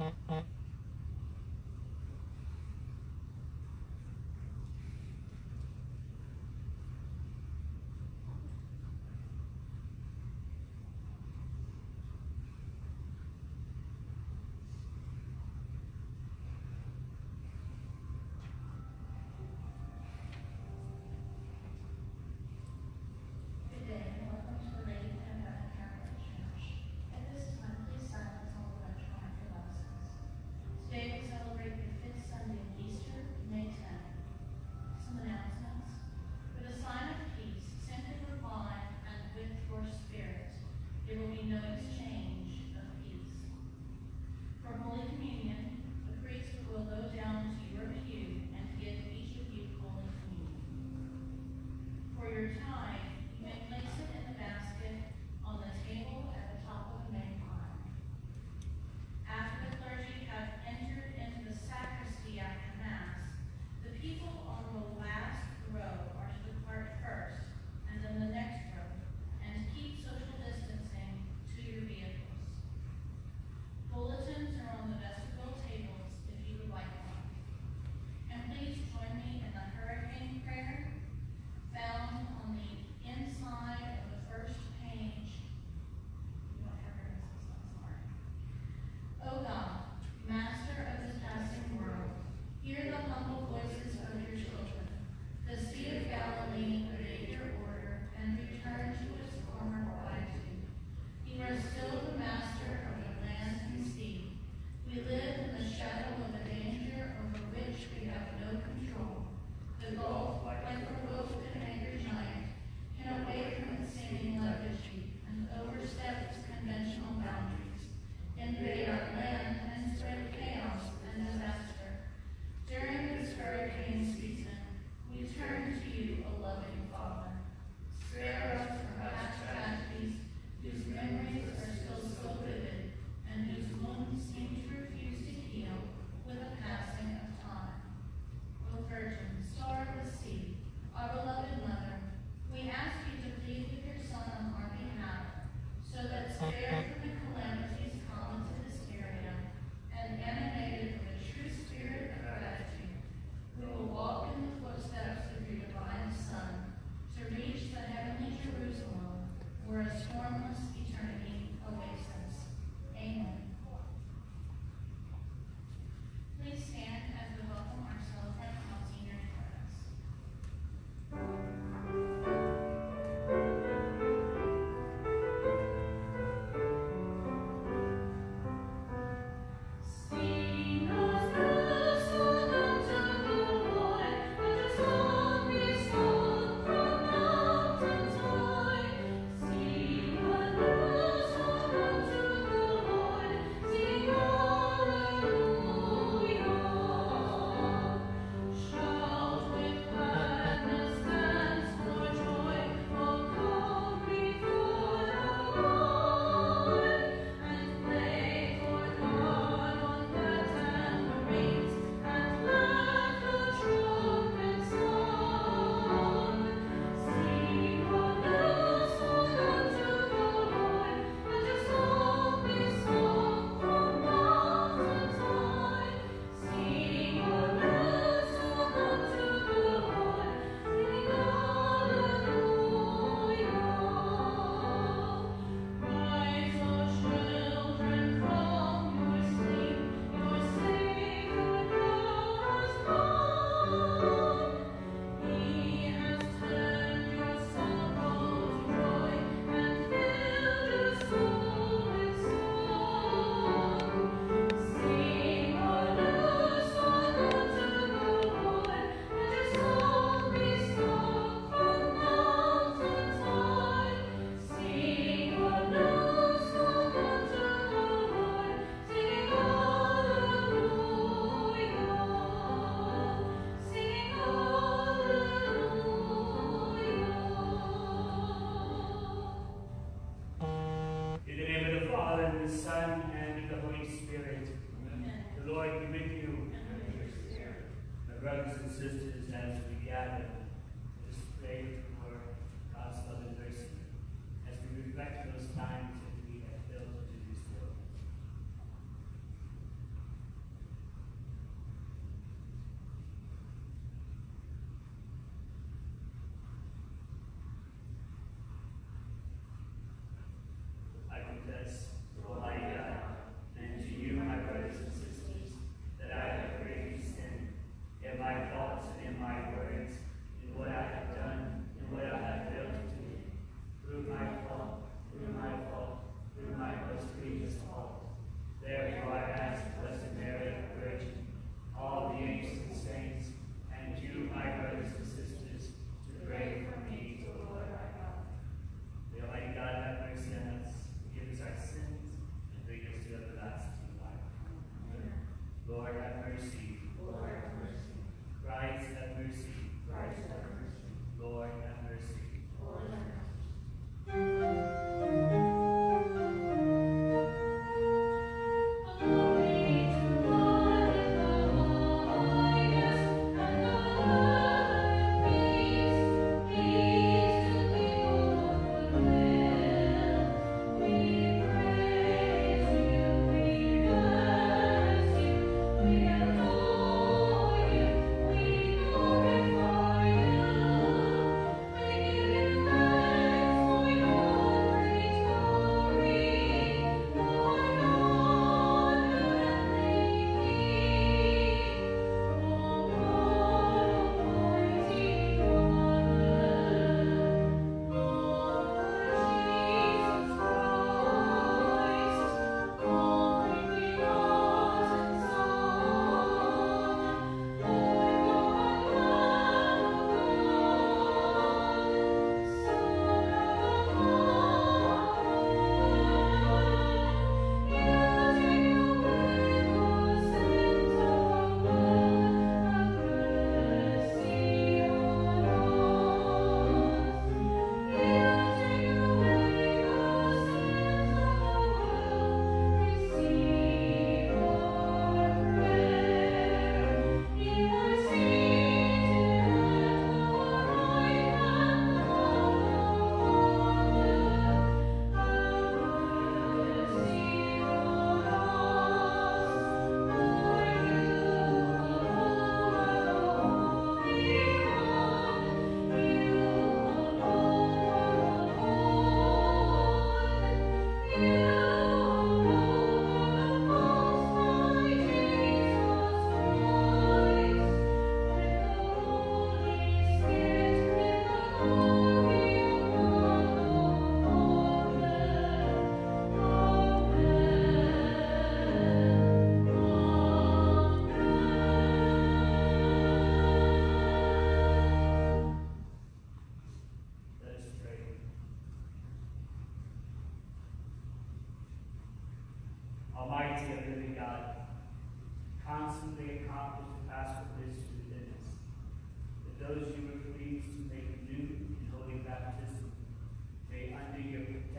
Mm-hmm.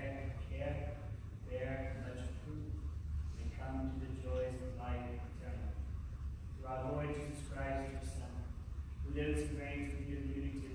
take there, bear much fruit, may come to the joys of life eternal. Through our Lord Jesus Christ, the Son, who lives and reigns with you in unity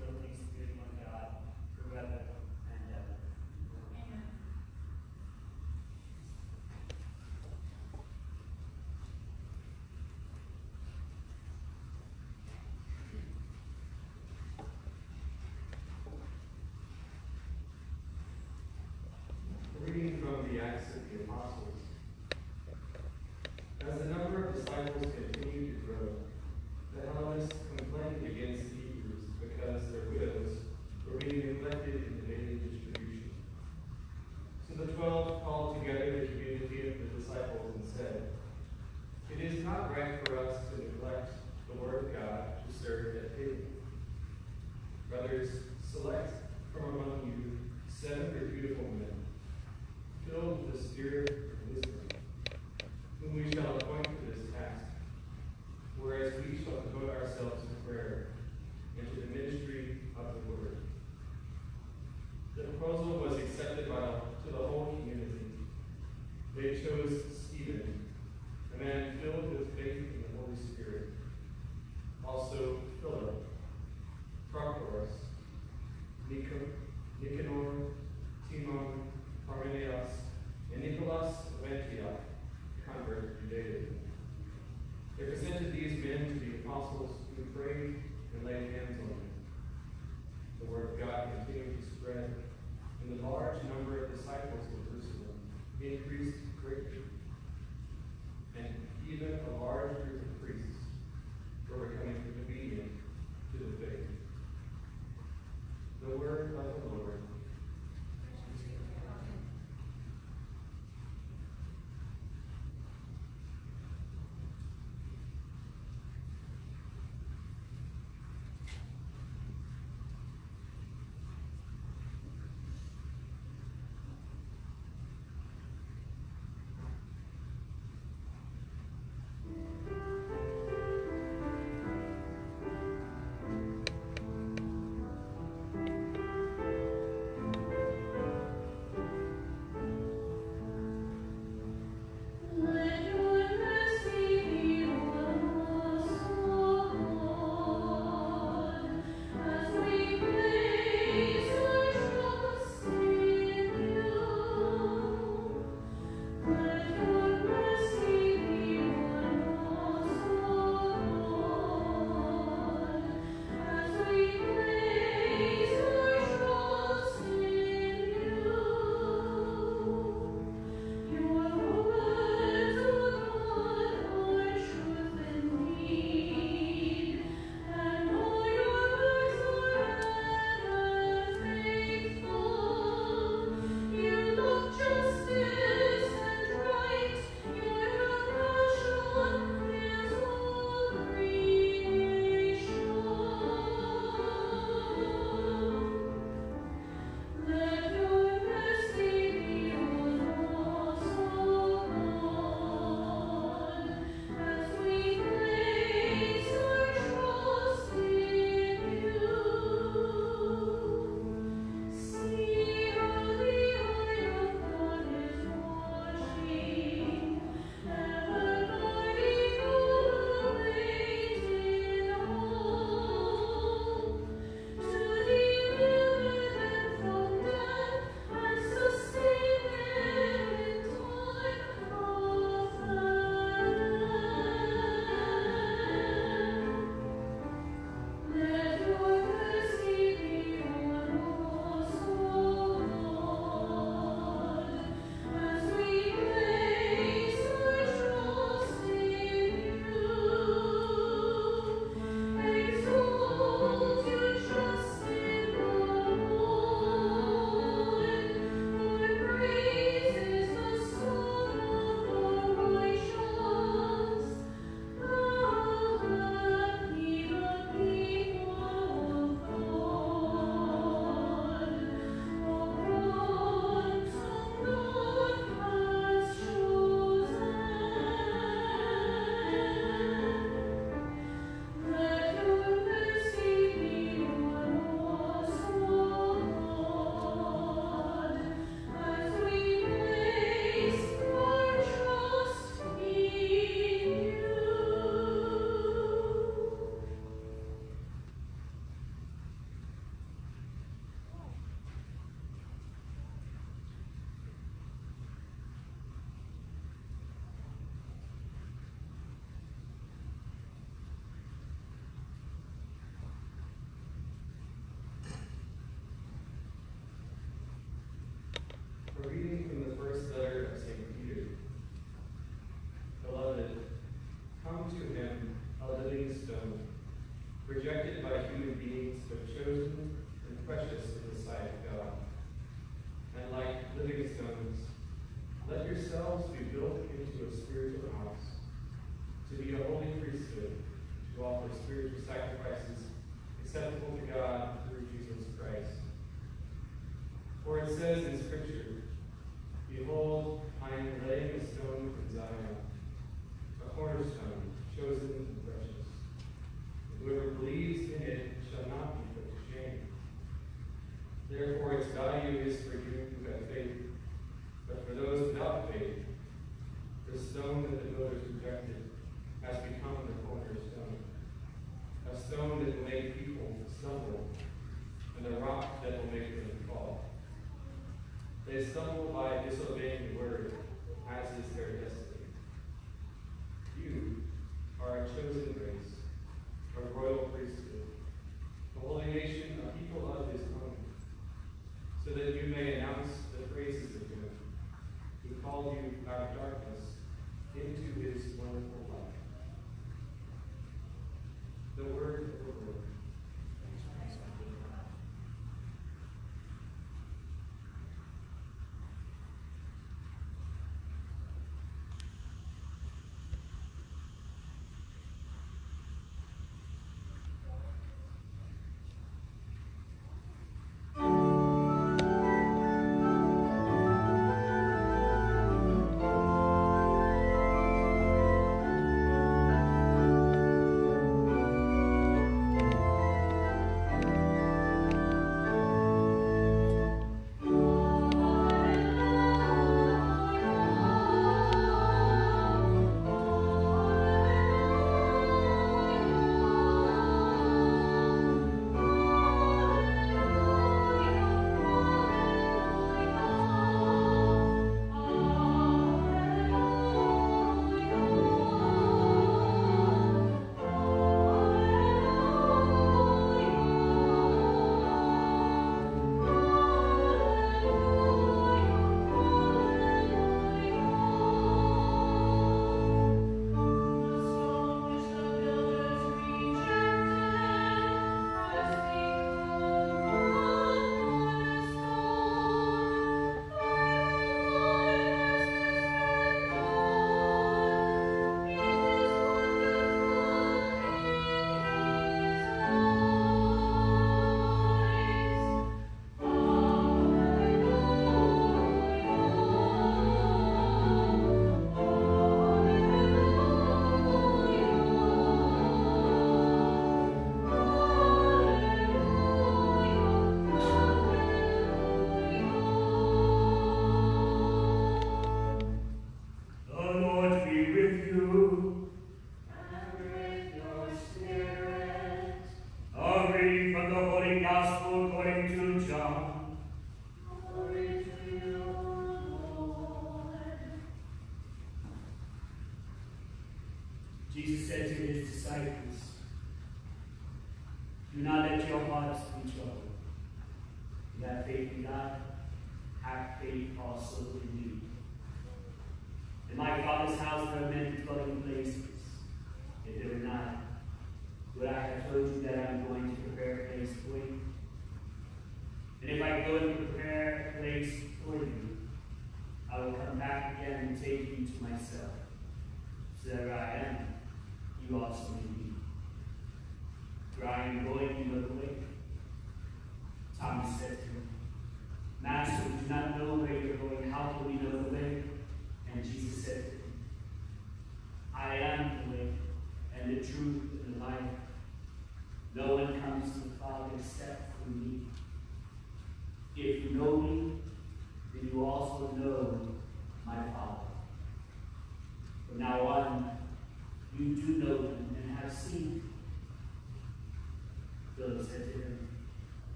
They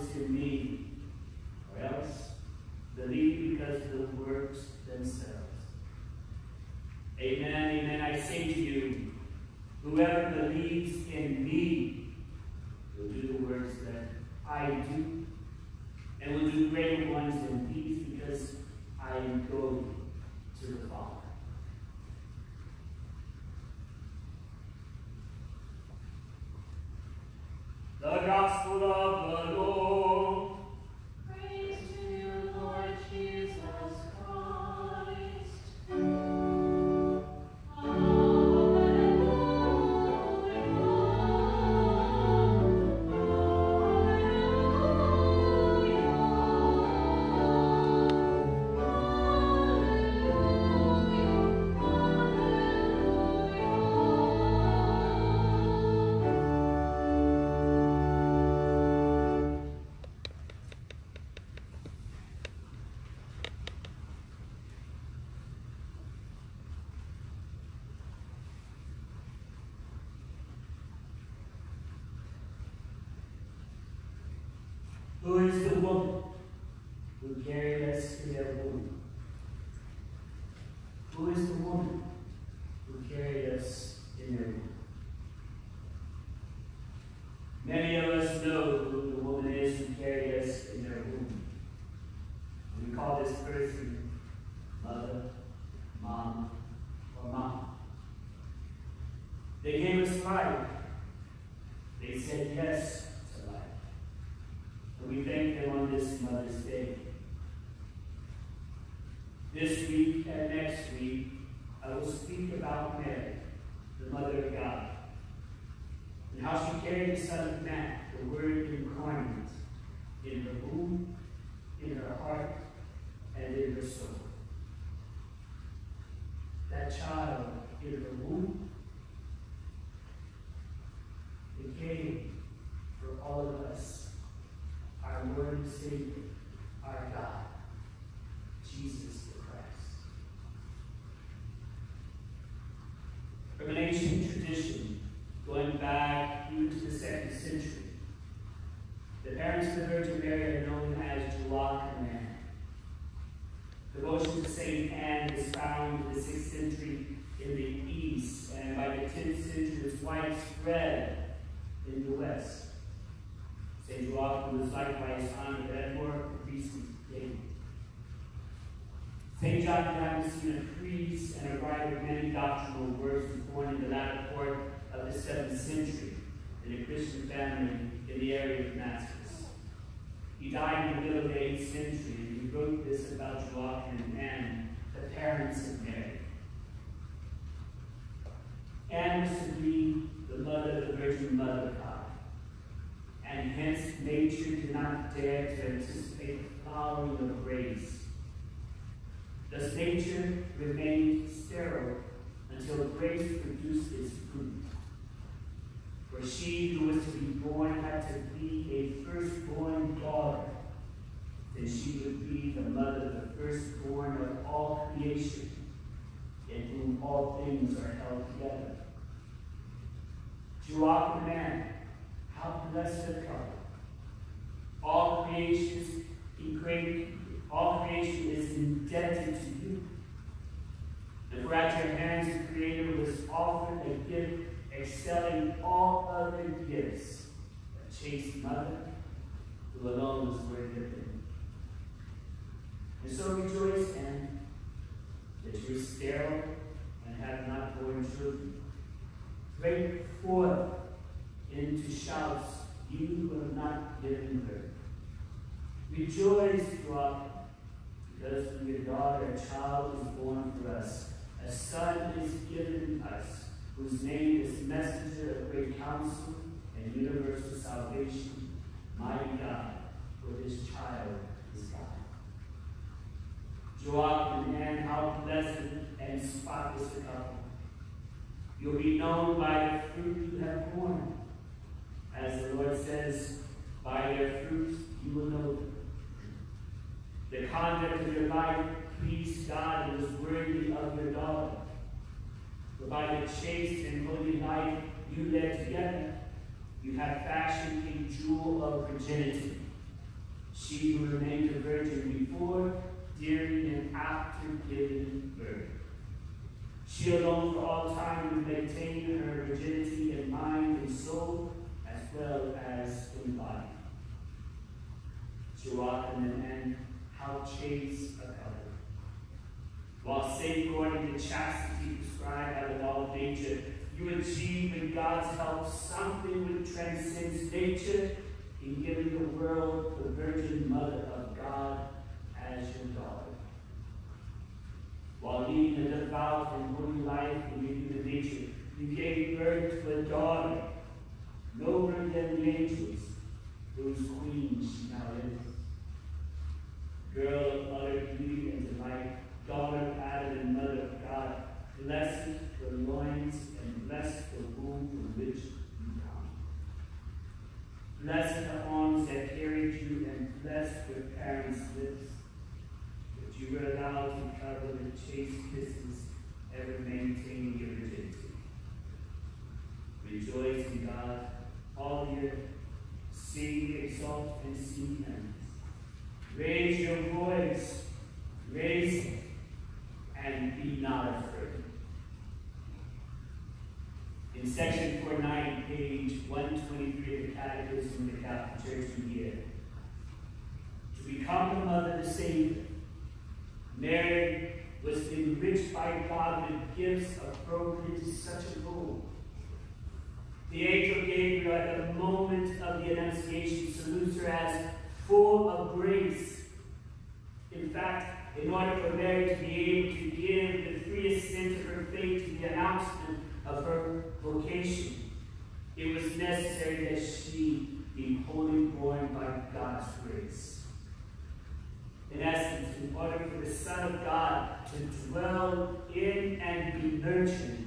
to me, or else believe because of the works themselves. Amen, amen, I say to you, whoever believes in me Who is the woman who gave Let us be God, a child is born for us, a son is given us, whose name is Messenger of Great Counsel and Universal Salvation, Mighty God, for this child is God. Joachim, and how blessed and spotless the couple. You'll be known by the fruit you have borne. As the Lord says, by their fruit you will know them. The conduct of your life pleased God and was worthy of your daughter. For by the chaste and holy life you led together, you have fashioned a jewel of virginity. She who remained a virgin before, during, and after giving birth. She alone for all time maintained maintain her virginity in mind and soul, as well as in body. To rock an end how chaste a couple. While safeguarding the chastity prescribed by the law of nature, you achieve with God's help something which transcends nature in giving the world the Virgin Mother of God as your daughter. While leading a devout and holy life in human nature, you gave birth to a daughter, nobler than the angels, whose queen she now is. Girl of utter beauty and delight, daughter of Adam and mother of God, blessed the loins and blessed the womb from which you come. Blessed the arms that carried you and blessed your parents' lips that you were allowed to cover with chaste kisses, ever maintaining your virginity. Rejoice in God, all the earth, sing, exalt, and sing hymns. Raise your voice, raise it, and be not afraid. In section 49, page 123 of the Catechism of the Catholic Church, we hear, to become the mother of the Savior, Mary was enriched by God with gifts appropriate to such a goal. The angel Gabriel, at the moment of the Annunciation, salutes her as full of grace. In fact, in order for Mary to be able to give the free assent of her faith to the announcement of her vocation, it was necessary that she be wholly borne by God's grace. In essence, in order for the Son of God to dwell in and be nurtured,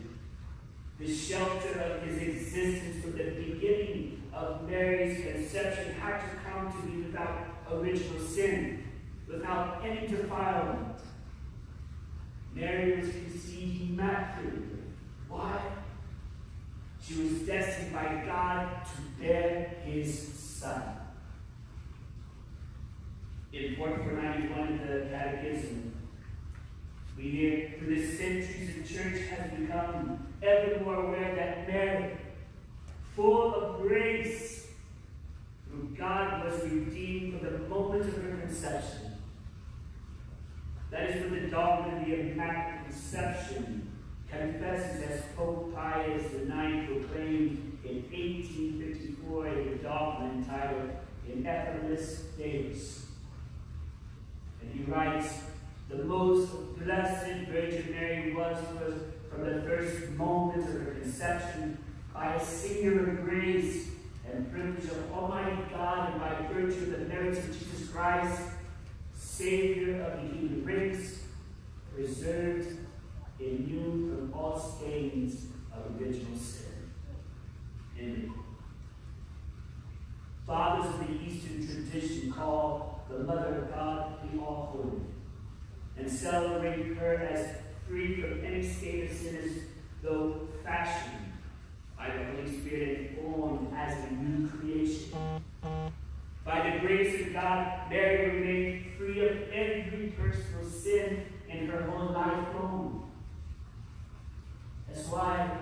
the shelter of his existence from the beginning of Mary's conception had to come to be without original sin, without any defilement. Mary was conceived immaculately. Why? She was destined by God to bear his son. In 4491 of the Catechism, we hear, through the centuries, the church has become ever more aware that Mary, full of grace, through God was redeemed from the moment of her conception. That is what the dogma of the Immaculate Conception confesses as Pope Pius IX proclaimed in 1854 in the dogma entitled Ineffabilis Deus. And he writes, the most blessed Virgin Mary was, was from the first moment of her conception by a singular grace and privilege of Almighty God and by virtue of the merits of Jesus Christ, Savior of the human race, preserved immune from all stains of original sin. Ended. Fathers of the Eastern tradition call the Mother of God the All Holy and celebrate her as free from any state of sin though fashioned the Holy Spirit formed as a new creation. By the grace of God, Mary remained free of every personal sin in her whole life long. That's why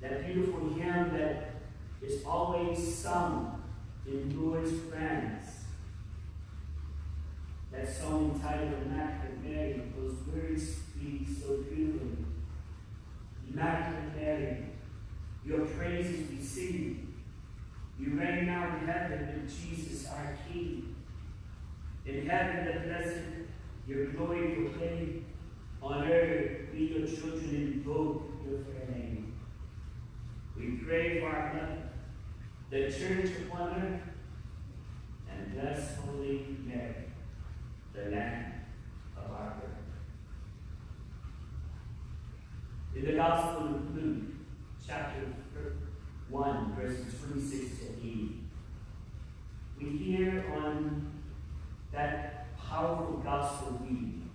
that beautiful hymn that is always sung in Lourdes, France, that song entitled Immaculate Mary, those words speak so beautifully. Immaculate Mary, your praises we sing. You reign now in heaven with Jesus our King. In heaven the blessed, your glory proclaim. On earth we your children invoke your fair name. We pray for our mother, the church earth, and bless Holy Mary the land of our birth. In the Gospel of Luke, chapter 1, verses 26 to 80, we hear on that powerful gospel reading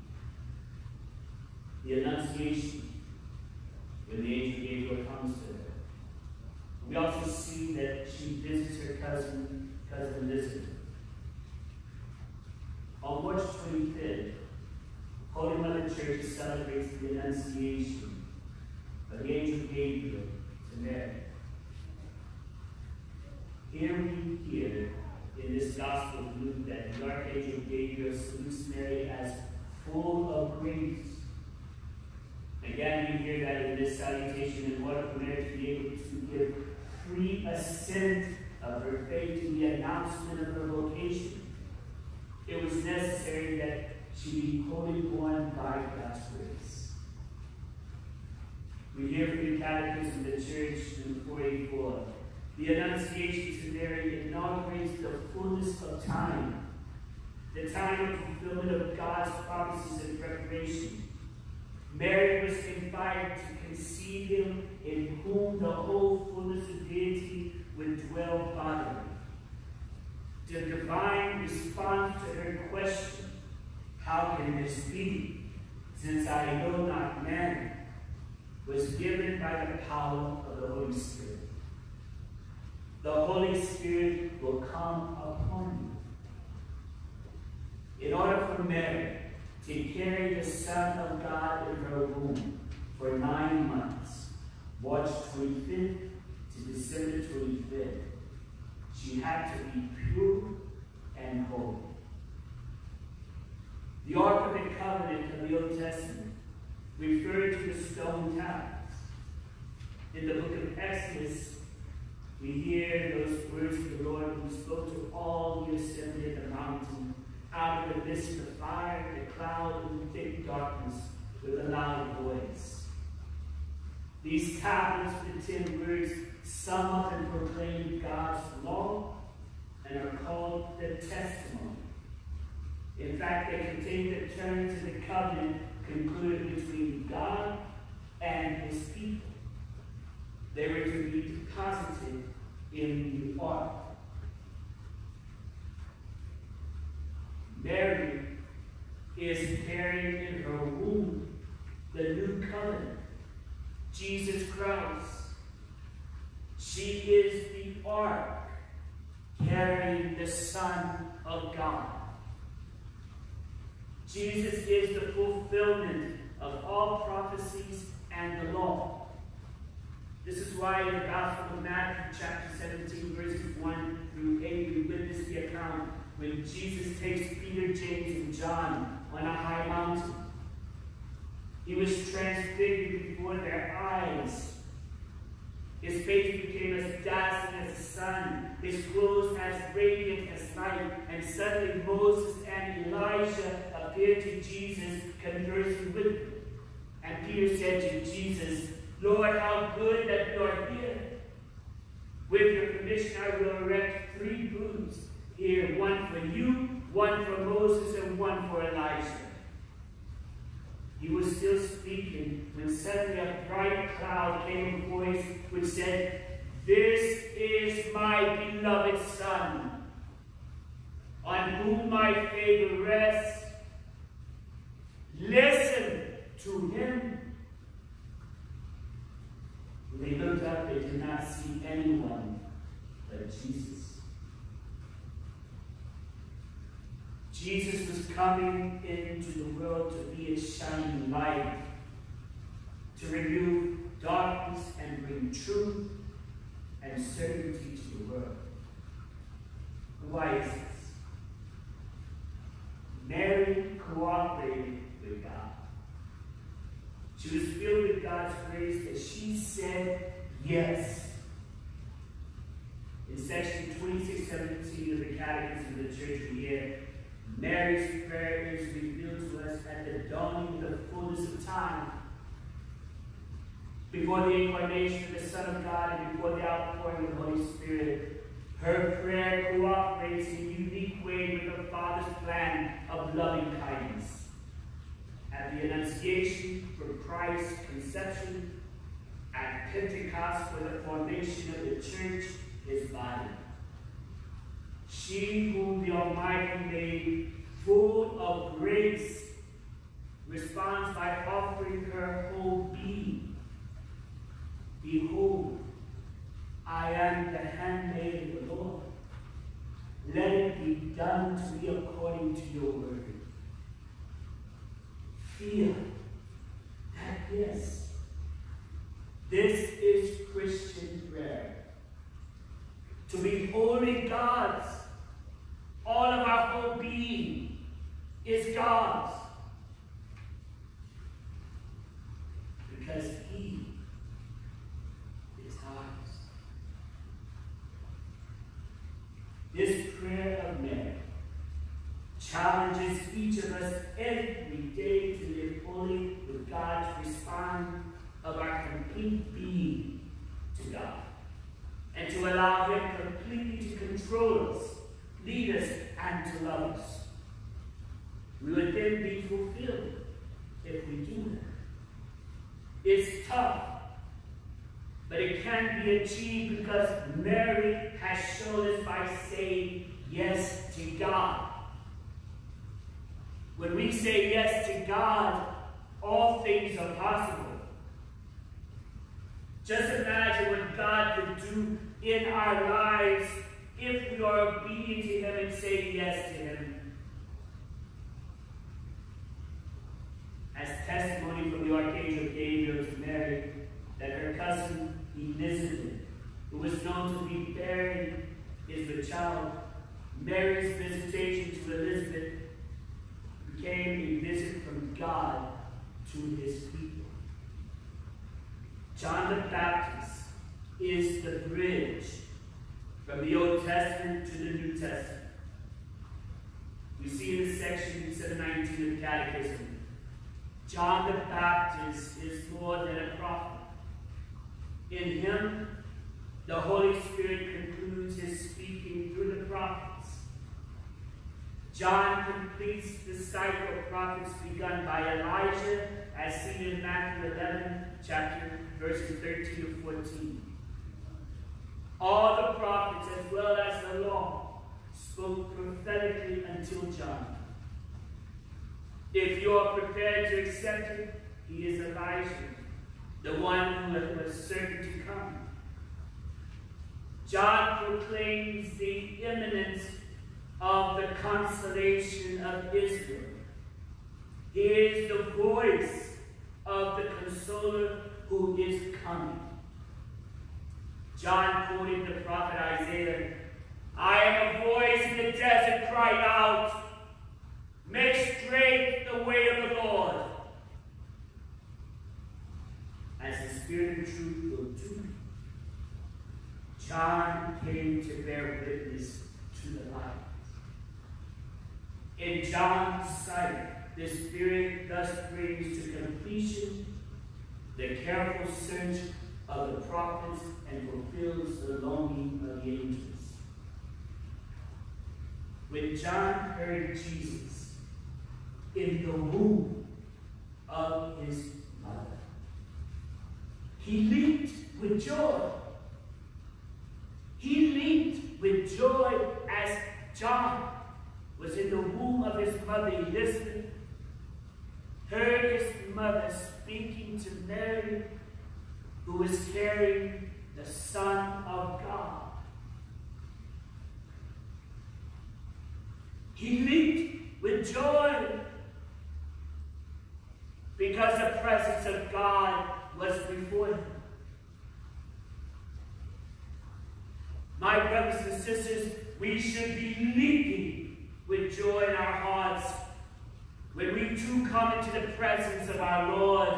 the Annunciation, when the angel Gabriel comes to her. We also see that she visits her cousin, cousin Elizabeth. On March 25th, Holy Mother Church celebrates the Annunciation of the angel Gabriel to Mary. Here we hear in this Gospel of Luke that the Archangel Gabriel salutes Mary as full of grace. Again, we hear that in this salutation in order for Mary to be able to give free assent of her faith to the announcement of her vocation. It was necessary that she be wholly borne by God's grace. We hear from the Catechism of the Church in 484. The Annunciation to Mary inaugurates the fullness of time, the time of fulfillment of God's promises and preparation. Mary was invited to conceive him in whom the whole fullness of deity would dwell bodily. The divine response to her question, How can this be, since I know not man, was given by the power of the Holy Spirit. The Holy Spirit will come upon you. In order for Mary to carry the Son of God in her womb for nine months, March 25th to December 25th, she had to be pure and holy. The Ark of the Covenant of the Old Testament referred to the stone tablets. In the book of Exodus, we hear those words of the Lord who spoke to all the assembly at the mountain out of the midst of fire, the cloud, and the thick darkness with a loud voice. These tablets, the ten words, sum up and proclaim God's law and are called the testimony. In fact, they contain the terms of the covenant concluded between God and his people. They were to be deposited in the ark. Mary is carrying in her womb the new covenant, Jesus Christ. She is the ark carrying the Son of God. Jesus is the fulfillment of all prophecies and the law. This is why in the Gospel of Matthew, chapter 17, verses 1 through 8, we witness the account when Jesus takes Peter, James, and John on a high mountain. He was transfigured before their eyes. His face became as dazzling as the sun, his clothes as radiant as light, and suddenly Moses and Elijah appeared to Jesus, conversing with him. And Peter said to Jesus, Lord, how good that you are here. With your permission, I will erect three booths here, one for you, one for Moses, and one for Elijah. He was still speaking when suddenly a bright cloud came a voice which said, This is my beloved Son, on whom my favor rests. Listen to him. When they looked up, they did not see anyone but Jesus. Jesus was coming into the world to be a shining light, to remove darkness and bring truth and certainty to the world. Why is this? Mary cooperated God. She was filled with God's grace that she said yes. In section 2617 of the Catechism of the Church, we hear Mary's prayer is revealed to us at the dawning of the fullness of time. Before the incarnation of the Son of God and before the outpouring of the Holy Spirit, her prayer cooperates in a unique way with the Father's plan of loving kindness. At the Annunciation for Christ's conception, at Pentecost for the formation of the church, his body. She whom the Almighty made full of grace responds by offering her whole being Behold, I am the handmaid of the Lord. Let it be done to me according to your word. Feel that yes, this is Christian prayer. To be holy God's, all of our whole being is God's. Because He is ours. This prayer of Mary challenges each of us every day to live holy with God's respond of our complete being to God. And to allow Him completely to control us, lead us, and to love us. We would then be fulfilled if we do that. It's tough, but it can be achieved because Mary has shown us by saying yes to God. When we say yes to God, all things are possible. Just imagine what God could do in our lives if we are obedient to Him and say yes to Him. As testimony from the Archangel Gabriel to Mary, that her cousin Elizabeth, who was known to be bearing, is the child. Mary's visitation to Elizabeth became a visit from God to his people. John the Baptist is the bridge from the Old Testament to the New Testament. We see in the section 719 of the Catechism, John the Baptist is more than a prophet. In him, the Holy Spirit concludes his speaking through the prophets. John completes the cycle of prophets begun by Elijah, as seen in Matthew 11, chapter verses 13 to 14. All the prophets, as well as the law, spoke prophetically until John. If you are prepared to accept it, he is Elijah, the one who was certain to come. John proclaims the imminence of the consolation of Israel. He is the voice of the consoler who is coming. John quoted the prophet Isaiah, I am a voice in the desert crying out, make straight the way of the Lord. As the Spirit of truth will do, John came to bear witness to the light. In John's sight, the Spirit thus brings to completion the careful search of the prophets and fulfills the longing of the angels. When John heard Jesus in the womb of his mother, he leaped with joy. He leaped with joy as John was in the womb of his mother He listened, heard his mother speaking to Mary, who was carrying the Son of God. He leaped with joy because the presence of God was before him. My brothers and sisters, we should be leaping with joy in our hearts when we too come into the presence of our Lord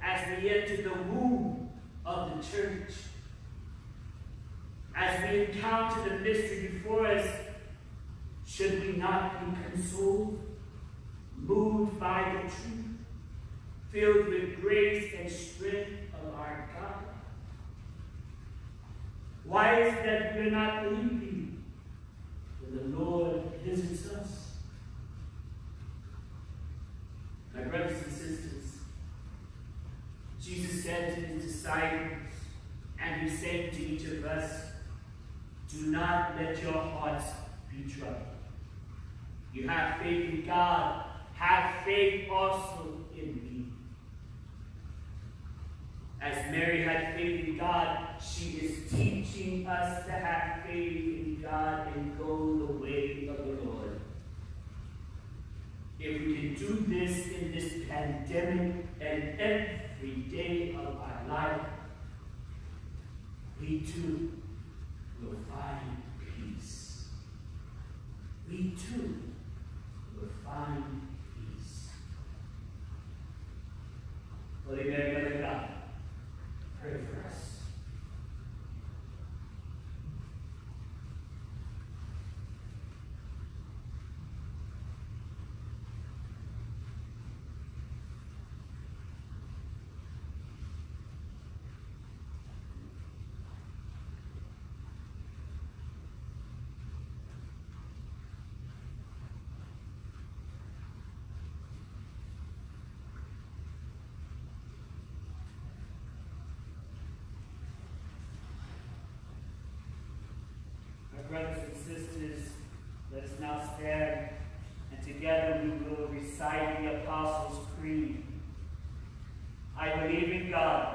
as we enter the womb of the church. As we encounter the mystery before us, should we not be consoled, moved by the truth, filled with grace and strength of our God? Why is that we're not leaping And together we will recite the Apostles' Creed. I believe in God,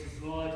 grace Lord.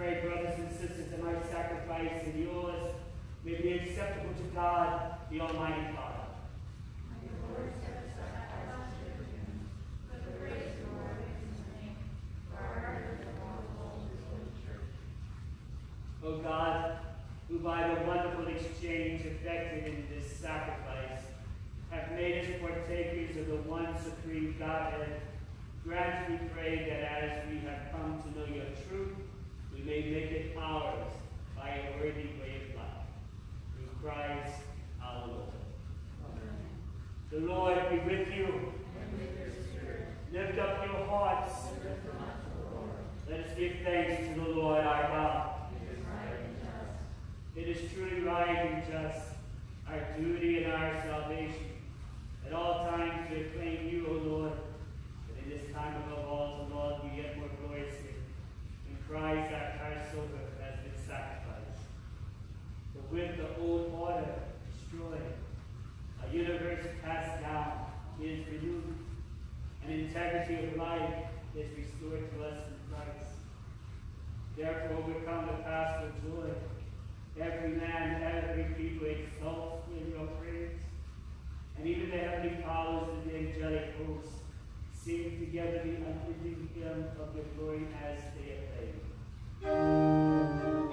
Pray, brothers and sisters, that my sacrifice and yours may be acceptable to God, the Almighty Father. Lord our God. It is truly right and just, our duty and our salvation, at all times to acclaim you, O Lord, but in this time above all to Lord be yet more gloriously, in Christ our Passover has been sacrificed. For with the old order destroyed, a universe cast down is renewed, and integrity of life is restored to us in Christ. Therefore, we come to Paschal joy. Every man, every people exalts in your praise. And even the heavenly powers and the angelic hosts sing together the unending hymn of your glory as they acclaim.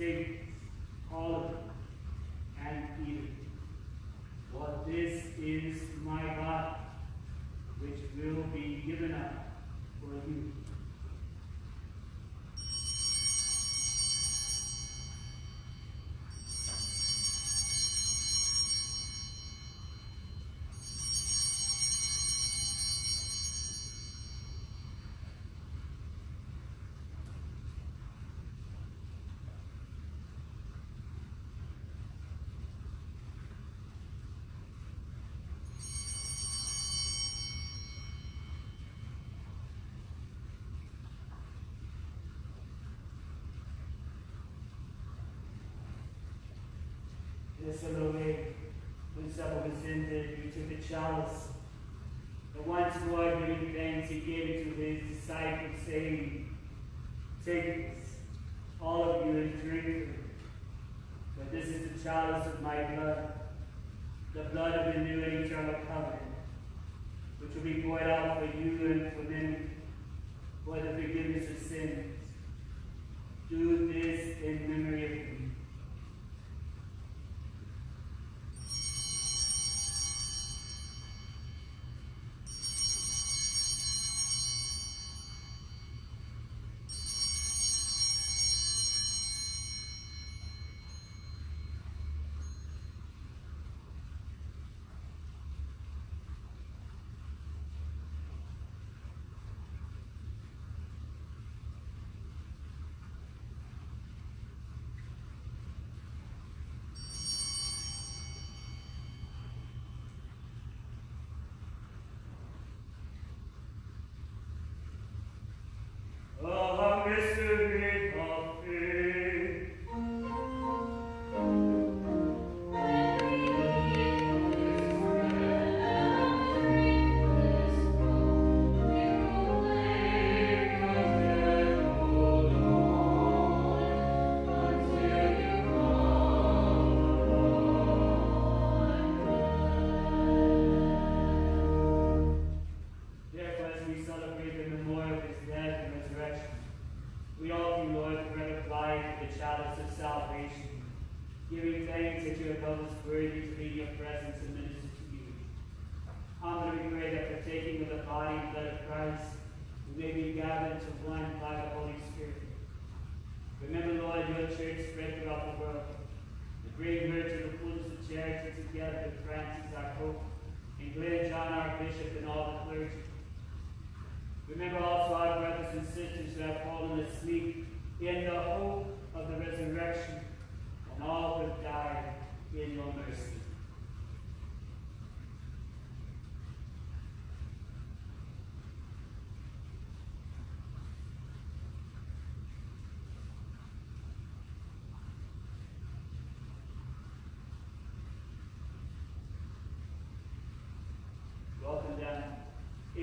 Take In a way, when supper was ended, he took the chalice. And once more giving thanks, he gave it to his disciples, saying, Take this, all of you, and drink it. For this is the chalice of my blood, the blood of the new and eternal covenant, which will be poured out for you and for many for the forgiveness of sins. Do this in memory of me.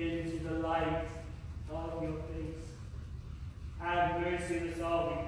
into the light of your face. Have mercy on us all,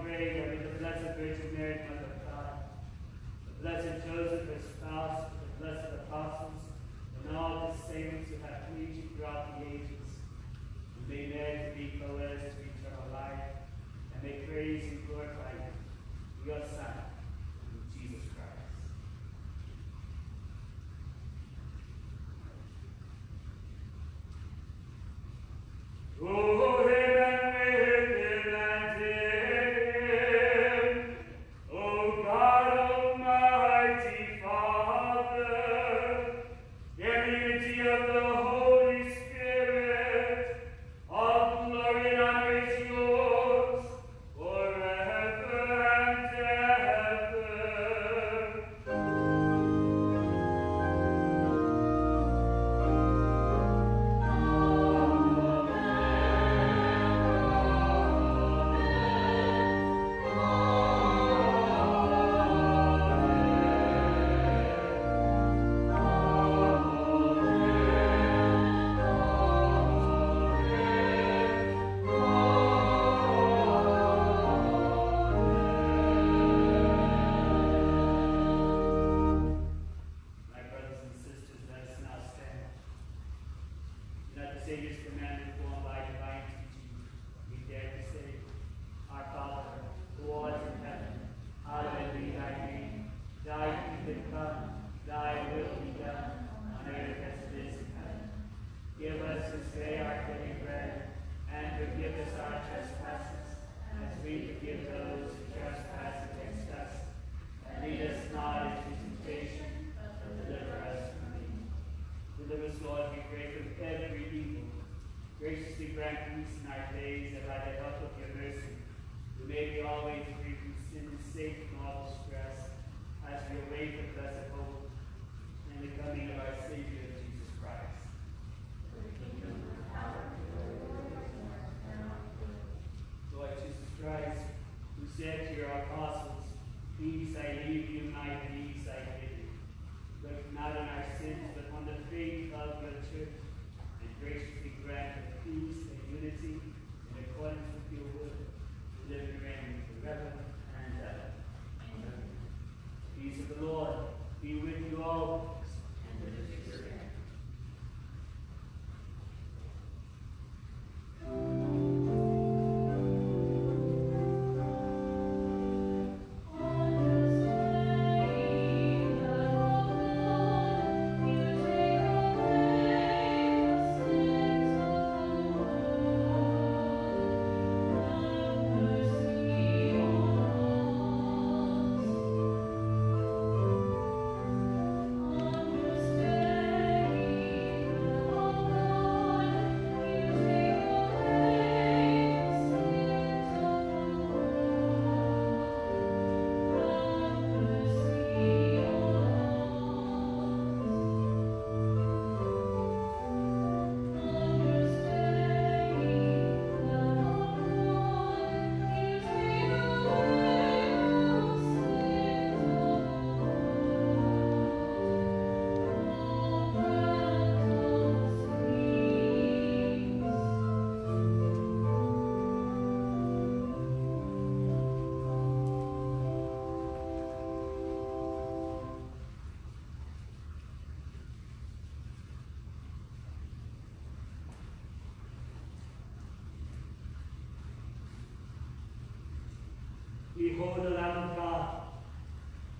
behold the Lamb of God.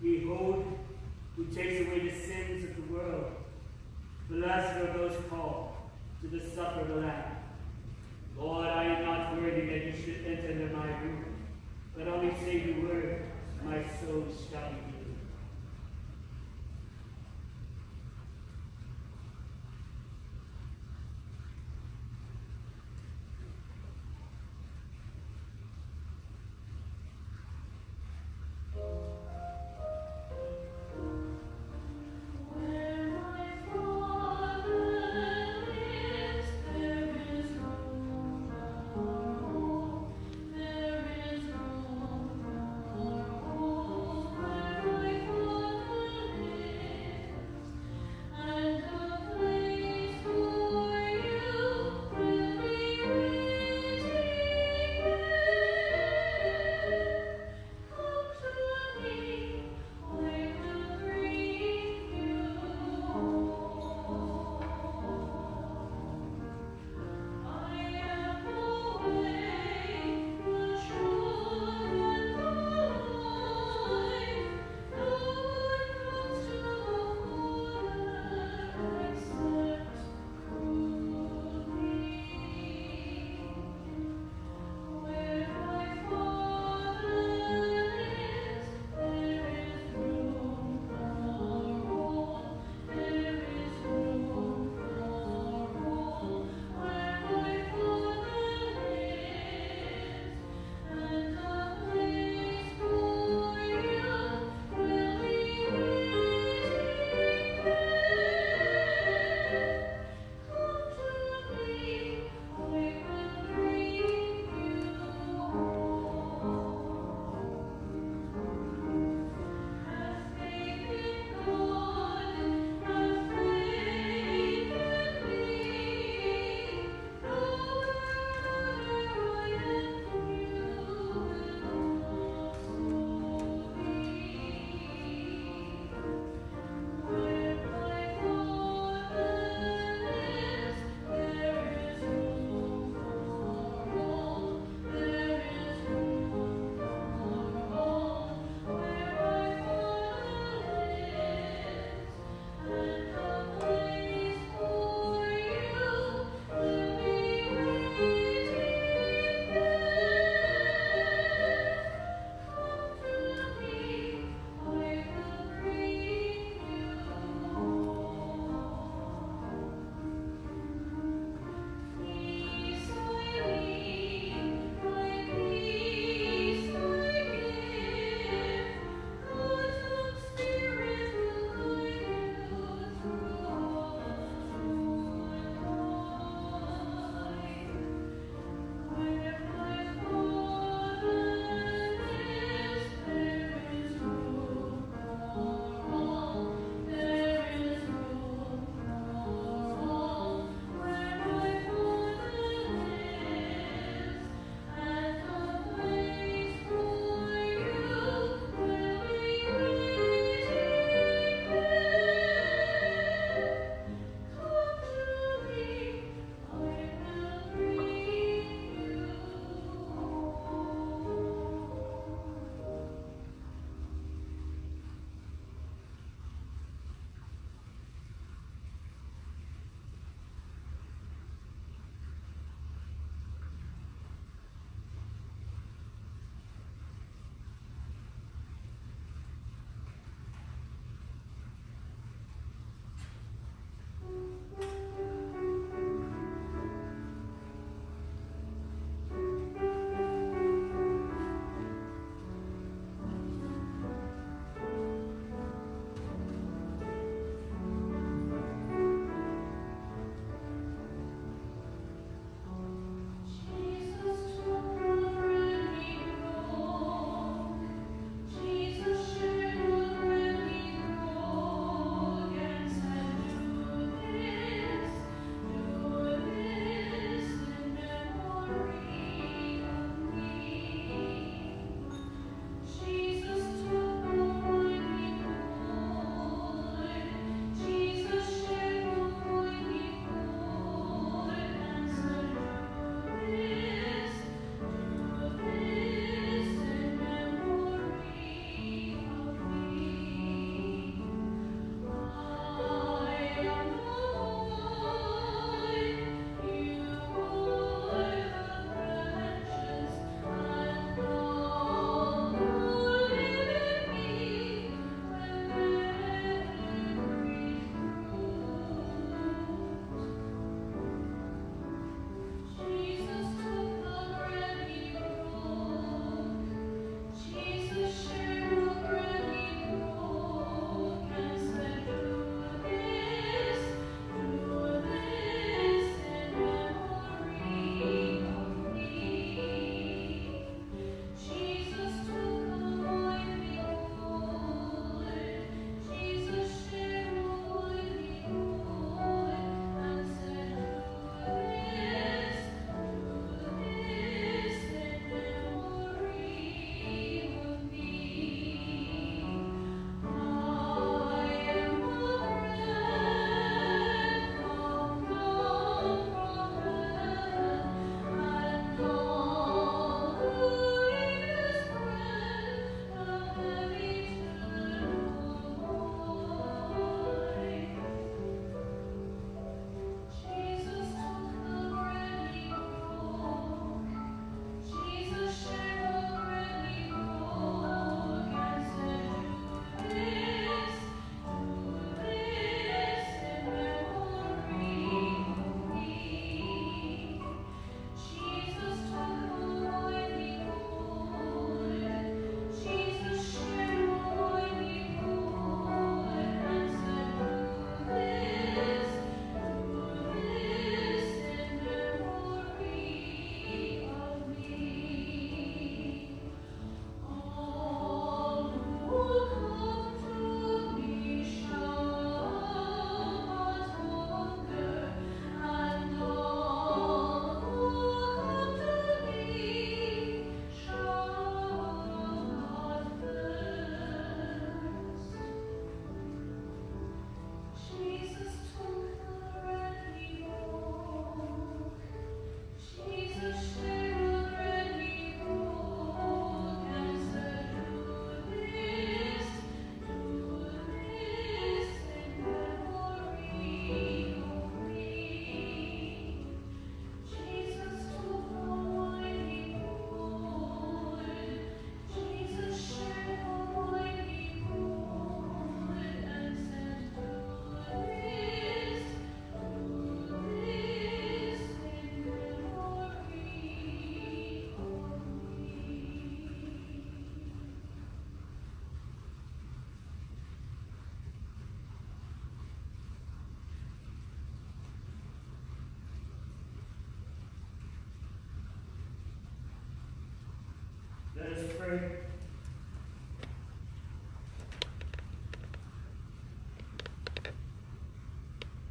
Behold, who takes away the sins of the world. Blessed are those called to the supper of the Lamb. Lord, I am not worthy that you should enter into my room, but only say the word, my soul shall be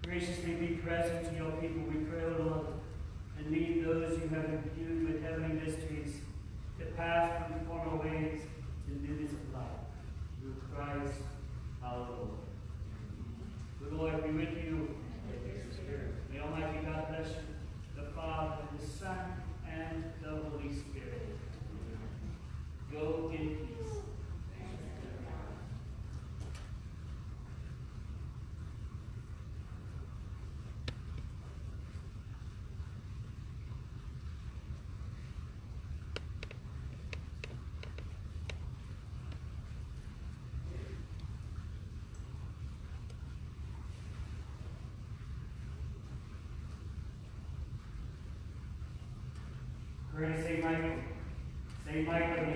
Graciously be present to your people, we pray, O Lord, and lead those who have Michael. St. Michael,